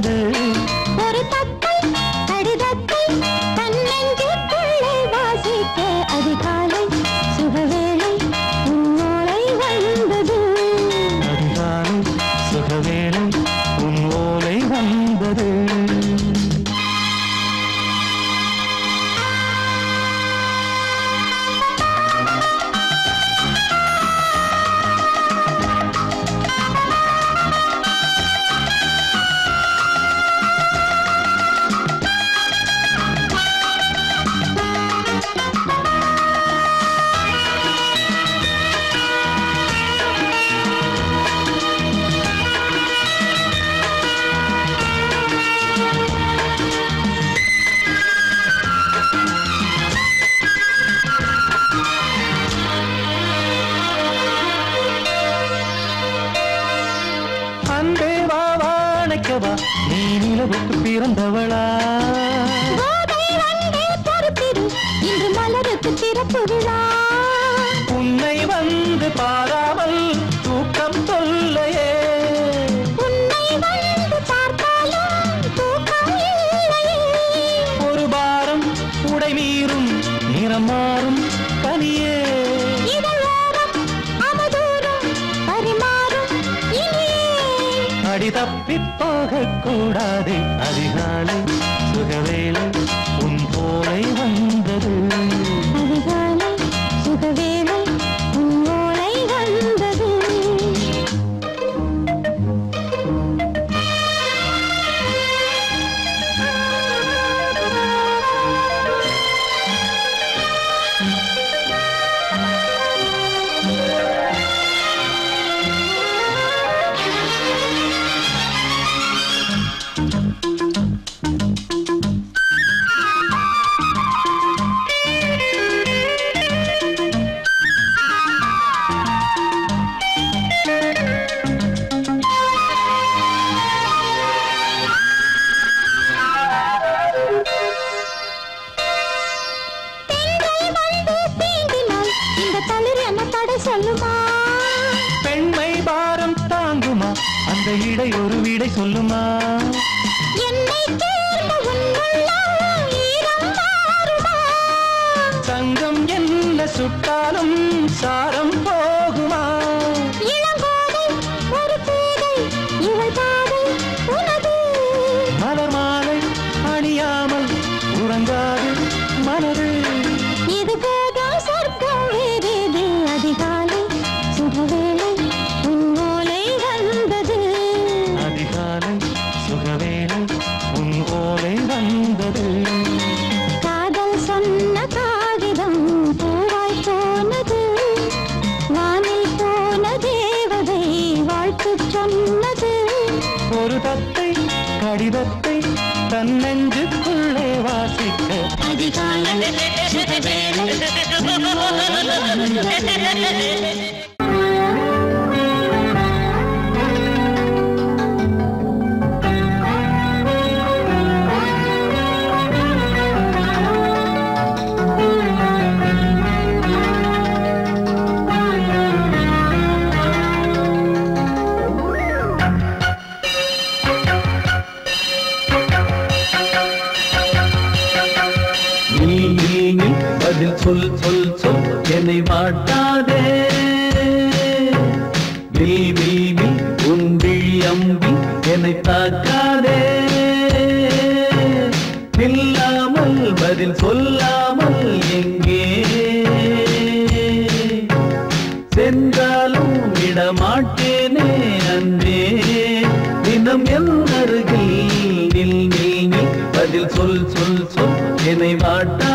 விடு கேட்கவா நீ நிலவுக்கு பிறந்தவளா? இன்று மலருக்கு திறப்பு விழா. உன்னை வந்து பாராமல் കൂടാതെ சொல் என்னை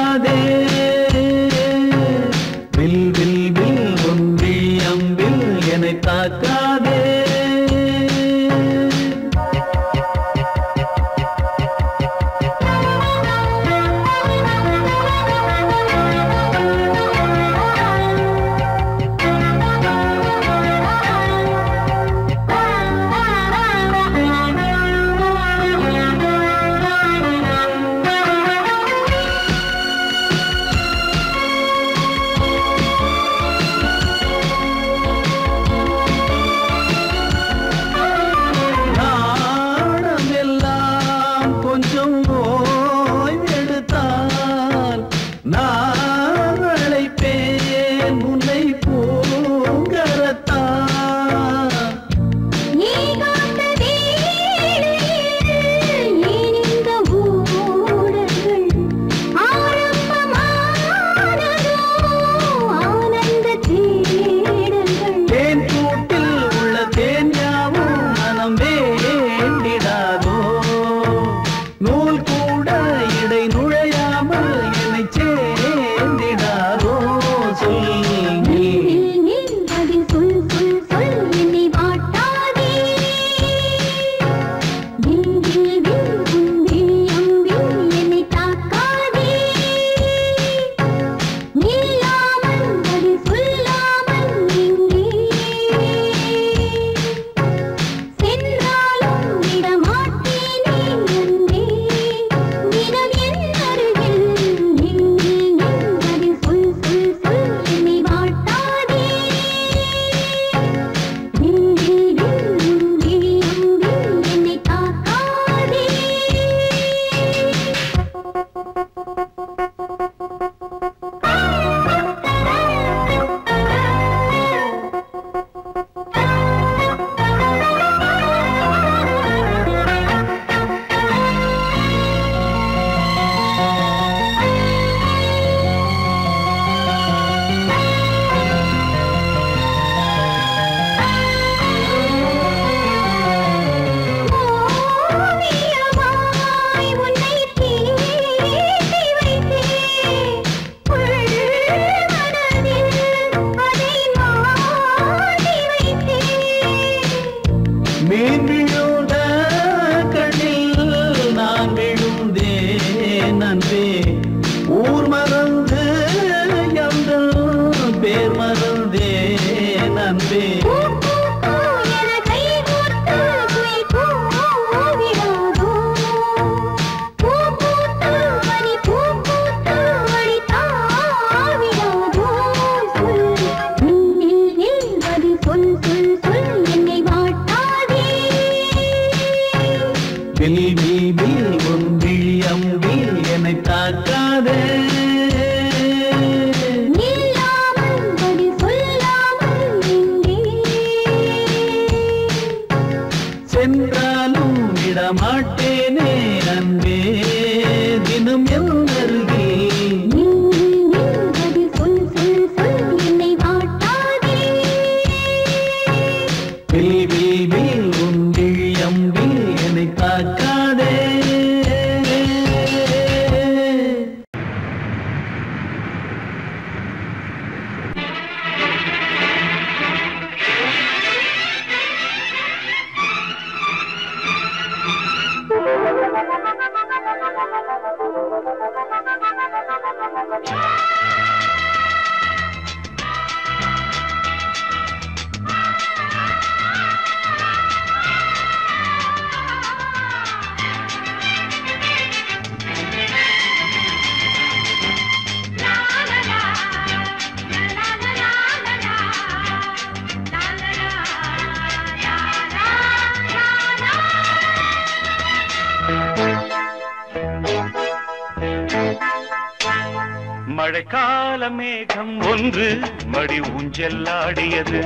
கால மேகம் ஒன்று மடி ஊஞ்செல்லாடியது.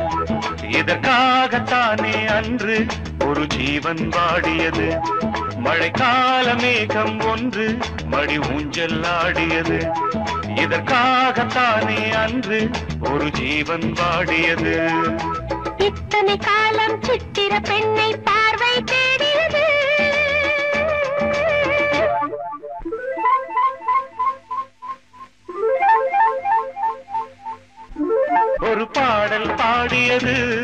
இதற்காகத்தானே அன்று ஒரு ஜீவன் வாடியது. மழைக்கால மேகம் ஒன்று மடி ஊஞ்செல்லாடியது. இதற்காகத்தானே அன்று ஒரு ஜீவன் வாடியது. இத்தனை காலம் சித்திர பெண்ணை பார்வை தேடி பாடல்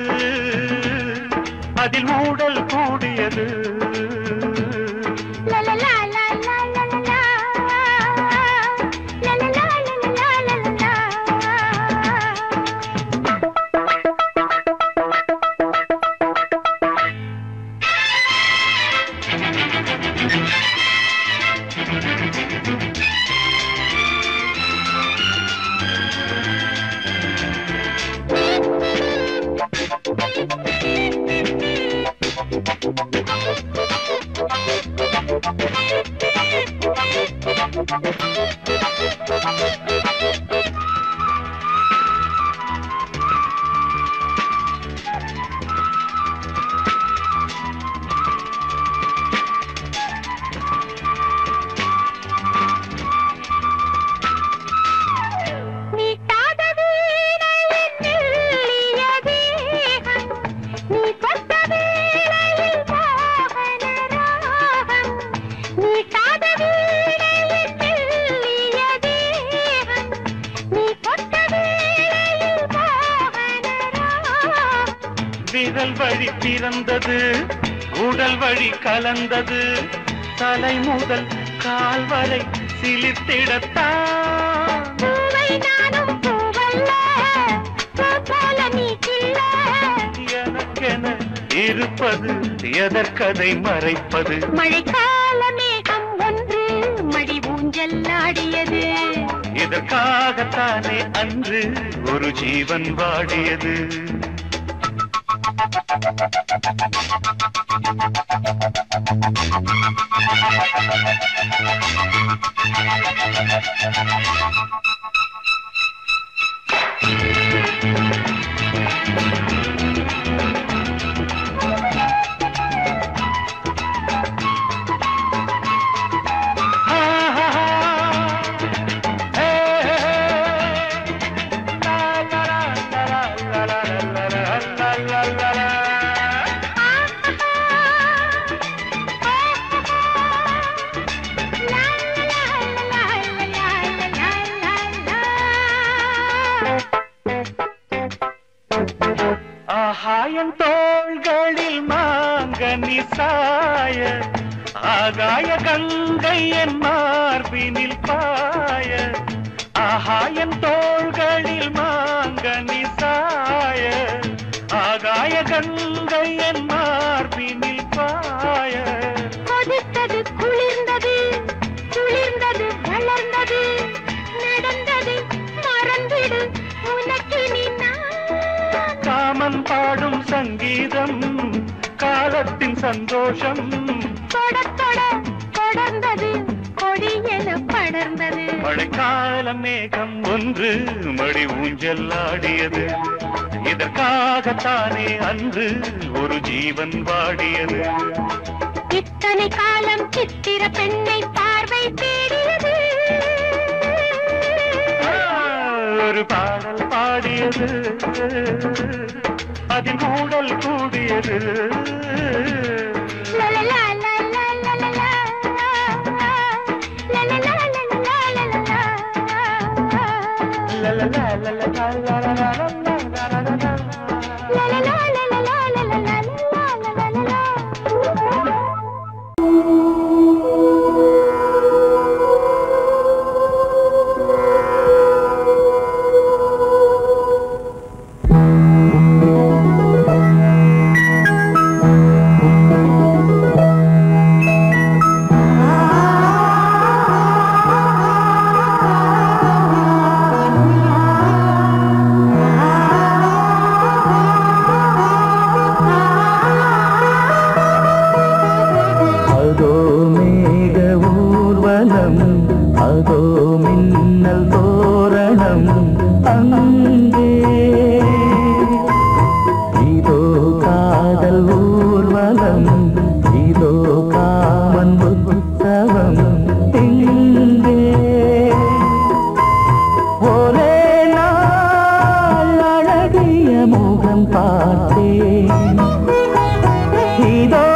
கலந்தது தலை முதல் கால் வரை சிலித்திடத்தான். எனக்கென இருப்பது எதற்கதை மறைப்பது? மழைக்கால மேகம் ஒன்று மடி ஊஞ்சல் ஆடியது. இதற்காகத்தானே அன்று ஒரு ஜீவன் வாடியது. சந்தோஷம். தொட தொட தொடர்ந்தது. கொடி என படர்ந்தது. மழைக்கால மேகம் ஒன்று மடி ஊஞ்சல் ஆடியது. இதற்காகத்தானே அன்று ஒரு ஜீவன் வாடியது. இத்தனை காலம் சித்திர பெண்ணை பார்வை தேடியது. ஒரு பாடல் பாடியது. அதில் மூடல் கூடியது. la la la la முகம் பார்த்தேன். இதோ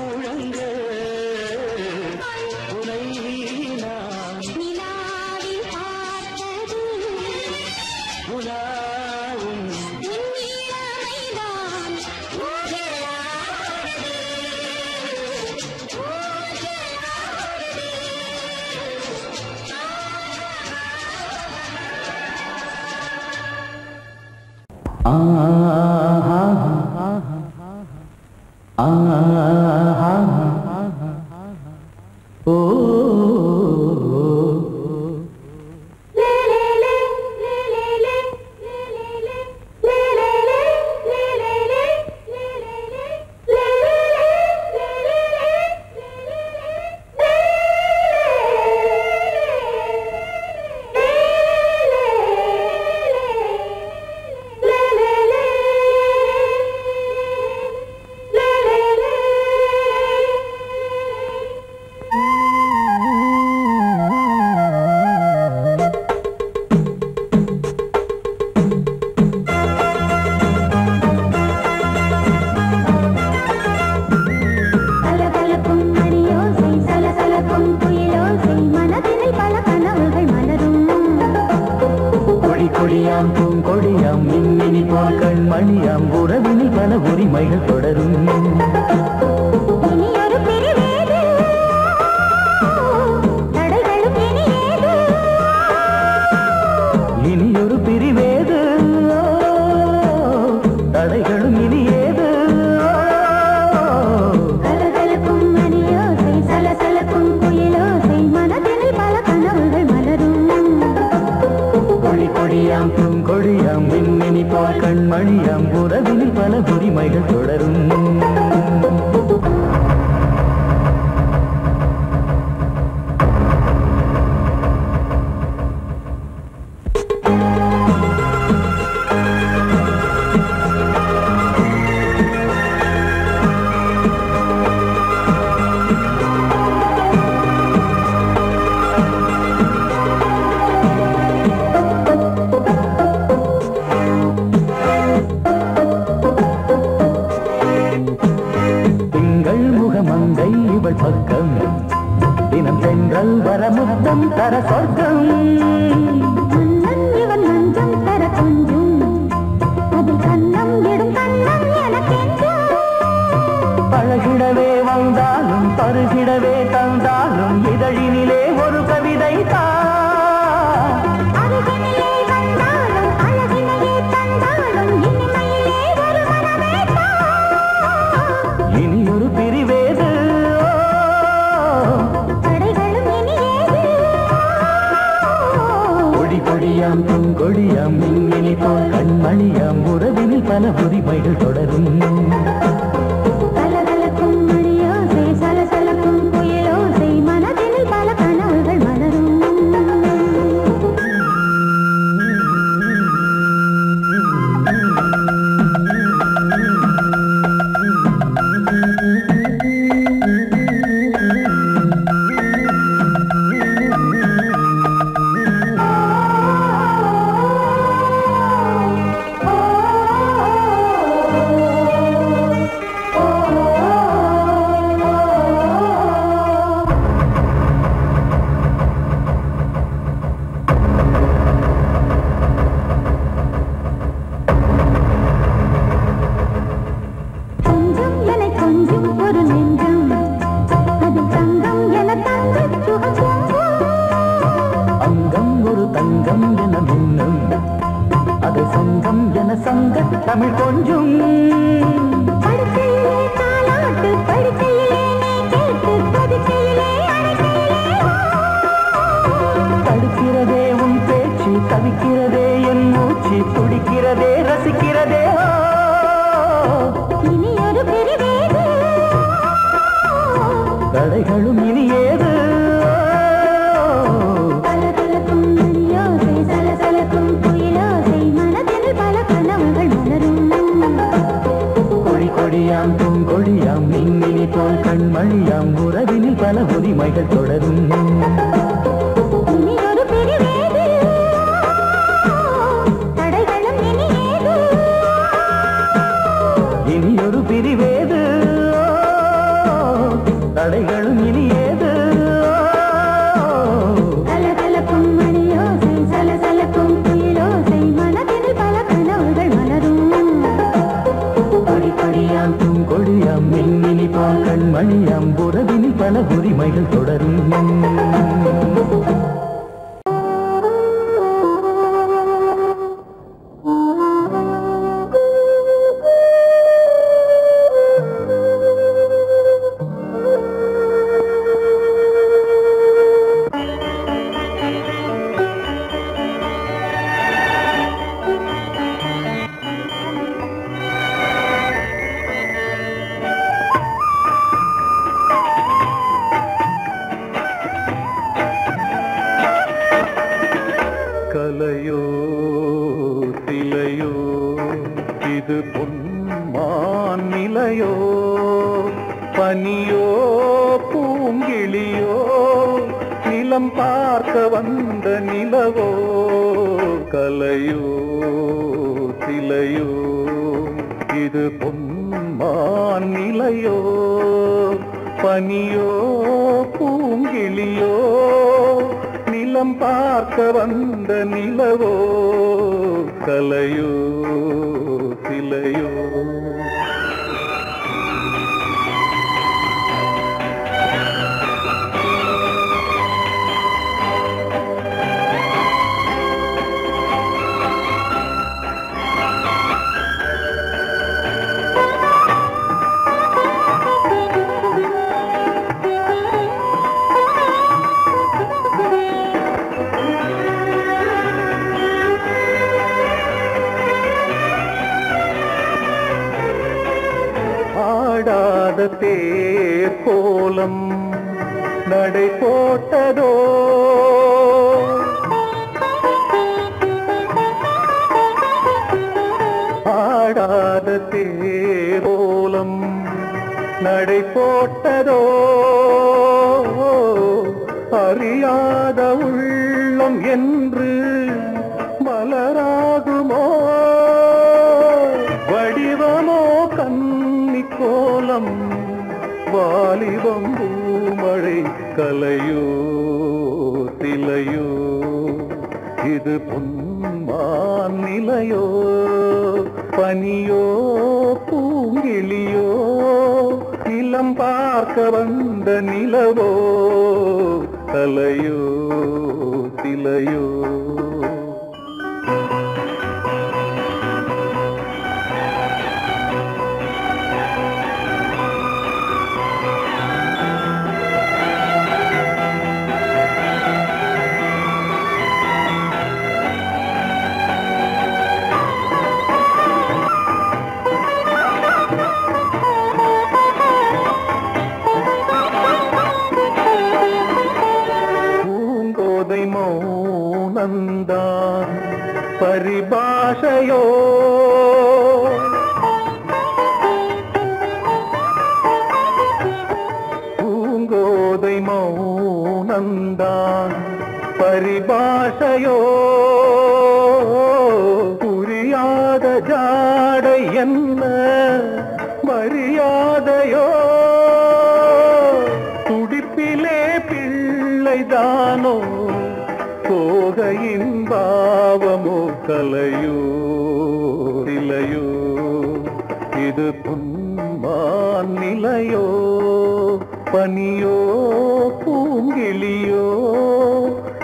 முழங்க உனை நான் உலாவும் Ah கொடியாம் பூங்கொடியாம் மின்மினி கண்மணியாம் உறவினில் பல உரிமைகள் தொடரும். திரையோ திலையோ இது பொன்மான் நிலையோ? பனியோ பூங்கிளியோ நிலம் பார்க்க வந்த நிலவோ? தலையோ திலையோ? ஆசையோ? பூங்கோதை மௌனந்தான் பரிபாஷையோ? புரியாத ஜாடை என்ன மரியாதையோ? துடிப்பிலே பிள்ளைதானோ போகையின் பாவமோ கலையோ? மயிலையோ பனியோ பூங்கிலியோ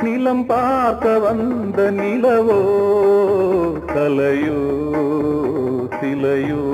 நிலம் பார்க்க வந்த நிலவோ கலையோ சிலையோ